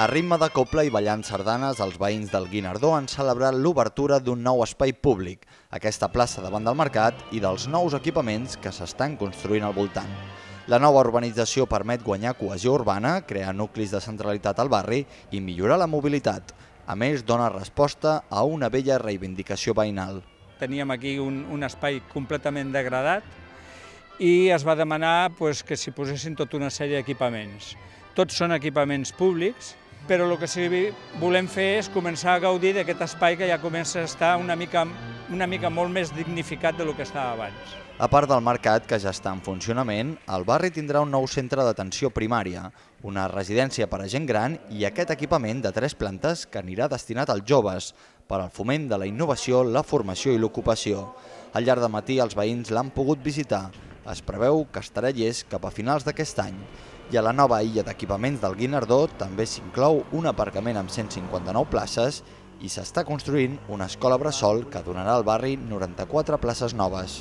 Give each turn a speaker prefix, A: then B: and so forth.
A: A ritme de copla i ballant sardanes, els veïns del Guinardó han celebrat l'obertura d'un nou espai públic, aquesta plaça davant del mercat i dels nous equipaments que s'estan construint al voltant. La nova urbanització permet guanyar cohesió urbana, crear nuclis de centralitat al barri i millorar la mobilitat. A més, dona resposta a una vella reivindicació veïnal.
B: Teníem aquí un, un espai completament degradat i es va demanar pues, que s'hi posessin tota una sèrie d'equipaments. Tots són equipaments públics, però el que sí volem fer és començar a gaudir d'aquest espai que ja comença a estar una mica, una mica molt més dignificat de lo que estava abans.
A: A part del mercat, que ja està en funcionament, el barri tindrà un nou centre d'atenció primària, una residència per a gent gran i aquest equipament de tres plantes que anirà destinat als joves per al foment de la innovació, la formació i l'ocupació. Al llarg de matí els veïns l'han pogut visitar. Es preveu que estarà llest cap a finals d'aquest any i a la nova illa d'equipaments del Guinardó també s'inclou un aparcament amb 159 places i s'està construint una escola bressol que donarà al barri 94 places noves.